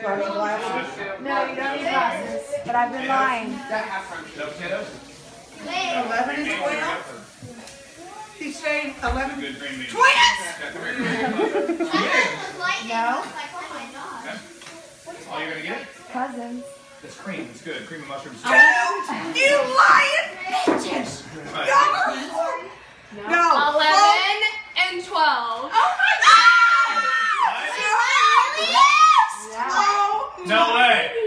Do I glasses? No, you don't need glasses. But I've been lying. No potatoes? Eleven and twelve? He's saying eleven. Good green beans. Twins! Yeah, come here. No. Oh, you're gonna get? Cousins. It's cream. It's good. Cream and mushroom soup. No way.